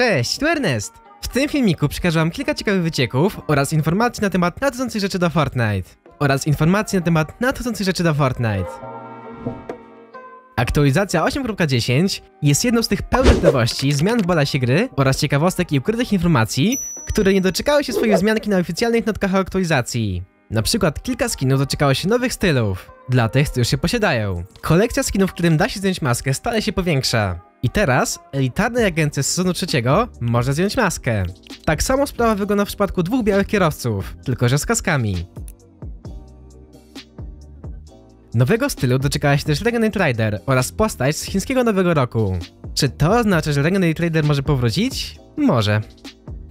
Cześć, tu Ernest! W tym filmiku przekażę wam kilka ciekawych wycieków oraz informacji na temat nadchodzących rzeczy do Fortnite. Oraz informacji na temat nadchodzących rzeczy do Fortnite. Aktualizacja 8.10 jest jedną z tych pełnych nowości, zmian w balasie gry oraz ciekawostek i ukrytych informacji, które nie doczekały się swojej wzmianki na oficjalnych notkach o aktualizacji. Na przykład kilka skinów doczekało się nowych stylów, dla tych, co już się posiadają. Kolekcja skinów, którym da się zdjąć maskę, stale się powiększa. I teraz elitarnej agencji z sezonu trzeciego może zdjąć maskę. Tak samo sprawa wygląda w przypadku dwóch białych kierowców, tylko że z kaskami. Nowego stylu doczekała się też Regenerate Rider oraz postać z chińskiego Nowego Roku. Czy to oznacza, że Regenerate Rider może powrócić? Może.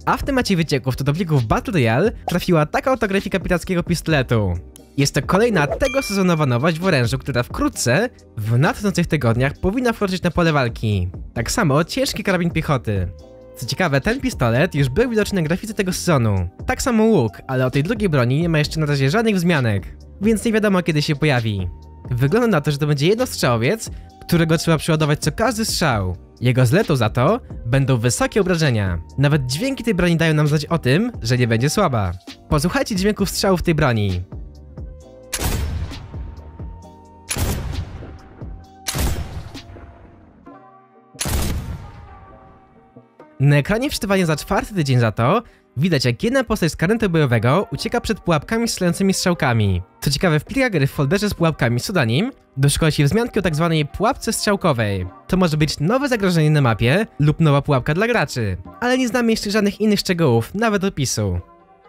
A w temacie wycieków do plików Battle Royale trafiła taka oto grafika pirackiego pistoletu. Jest to kolejna tego sezonowa nowość w orężu, która wkrótce, w nadchodzących tygodniach, powinna wkroczyć na pole walki. Tak samo ciężki karabin piechoty. Co ciekawe, ten pistolet już był widoczny na grafice tego sezonu. Tak samo łuk, ale o tej drugiej broni nie ma jeszcze na razie żadnych wzmianek, więc nie wiadomo kiedy się pojawi. Wygląda na to, że to będzie jednostrzałowiec, którego trzeba przeładować co każdy strzał. Jego zletą za to będą wysokie obrażenia. Nawet dźwięki tej broni dają nam znać o tym, że nie będzie słaba. Posłuchajcie dźwięków strzałów tej broni. Na ekranie wczytywania za czwarty tydzień za to widać jak jedna postać z karentu bojowego ucieka przed pułapkami strzelającymi strzałkami. Co ciekawe, w plikach gry w folderze z pułapkami Sudanim doszukała się wzmianki o tzw. Tak pułapce strzałkowej. To może być nowe zagrożenie na mapie lub nowa pułapka dla graczy, ale nie znamy jeszcze żadnych innych szczegółów, nawet opisu.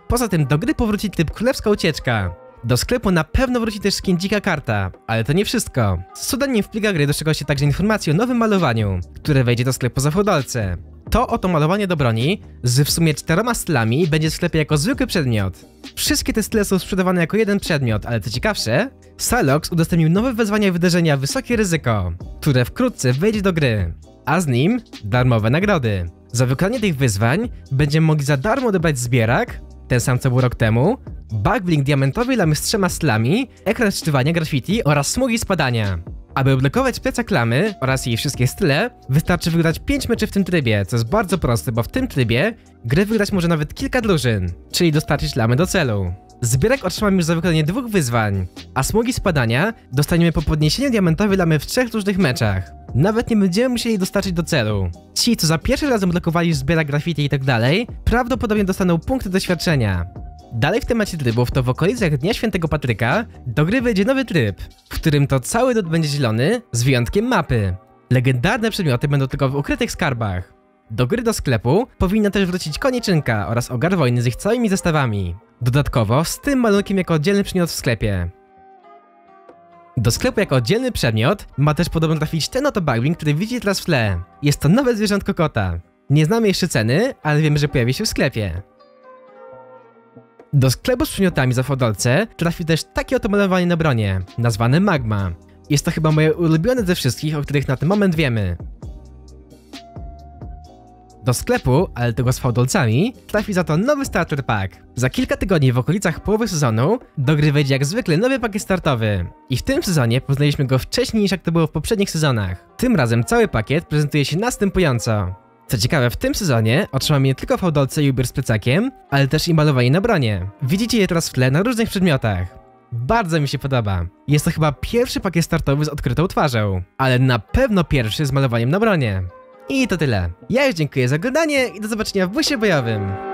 Poza tym do gry powróci typ Królewska Ucieczka. Do sklepu na pewno wróci też skin Dzika Karta, ale to nie wszystko. Z w plikach gry doczekał się także informacji o nowym malowaniu, które wejdzie do sklepu za fodolce. To oto malowanie do broni z w sumie czteroma stylami będzie w sklepie jako zwykły przedmiot. Wszystkie te style są sprzedawane jako jeden przedmiot, ale co ciekawsze, Silox udostępnił nowe wezwanie wydarzenia Wysokie Ryzyko, które wkrótce wejdzie do gry, a z nim darmowe nagrody. Za wykonanie tych wyzwań będziemy mogli za darmo odebrać zbierak, ten sam co był rok temu, backblink diamentowy lamy z trzema stylami, ekran szczywania graffiti oraz smugi spadania. Aby odblokować plecak klamy oraz jej wszystkie style, wystarczy wygrać 5 meczy w tym trybie, co jest bardzo proste, bo w tym trybie grę wygrać może nawet kilka drużyn, czyli dostarczyć lamy do celu. Zbierak otrzymamy już za wykonanie dwóch wyzwań, a smugi spadania dostaniemy po podniesieniu diamentowej lamy w trzech różnych meczach. Nawet nie będziemy musieli dostarczyć do celu. Ci, co za pierwszy razem blokowali zbierak graffiti i tak dalej, prawdopodobnie dostaną punkty doświadczenia. Dalej w temacie trybów to w okolicach Dnia Świętego Patryka do gry wejdzie nowy tryb, w którym to cały dot będzie zielony, z wyjątkiem mapy. Legendarne przedmioty będą tylko w ukrytych skarbach. Do gry do sklepu powinna też wrócić koniczynka oraz ogar wojny z ich całymi zestawami. Dodatkowo z tym malunkiem jako oddzielny przedmiot w sklepie. Do sklepu jako oddzielny przedmiot ma też podobno trafić ten oto bagbing, który widzicie teraz w tle. Jest to nowe zwierzątko kota. Nie znamy jeszcze ceny, ale wiemy, że pojawi się w sklepie. Do sklepu z przedmiotami za fodolce trafi też takie oto na bronie, nazwane Magma. Jest to chyba moje ulubione ze wszystkich, o których na ten moment wiemy. Do sklepu, ale tego z fałdolcami, trafi za to nowy starter pack. Za kilka tygodni w okolicach połowy sezonu do gry wejdzie jak zwykle nowy pakiet startowy. I w tym sezonie poznaliśmy go wcześniej niż jak to było w poprzednich sezonach. Tym razem cały pakiet prezentuje się następująco. Co ciekawe, w tym sezonie otrzymamy nie tylko fałdolce i ubiór z plecakiem, ale też i malowanie na bronie. Widzicie je teraz w tle na różnych przedmiotach. Bardzo mi się podoba. Jest to chyba pierwszy pakiet startowy z odkrytą twarzą, ale na pewno pierwszy z malowaniem na bronie. I to tyle. Ja już dziękuję za oglądanie i do zobaczenia w busie bojowym.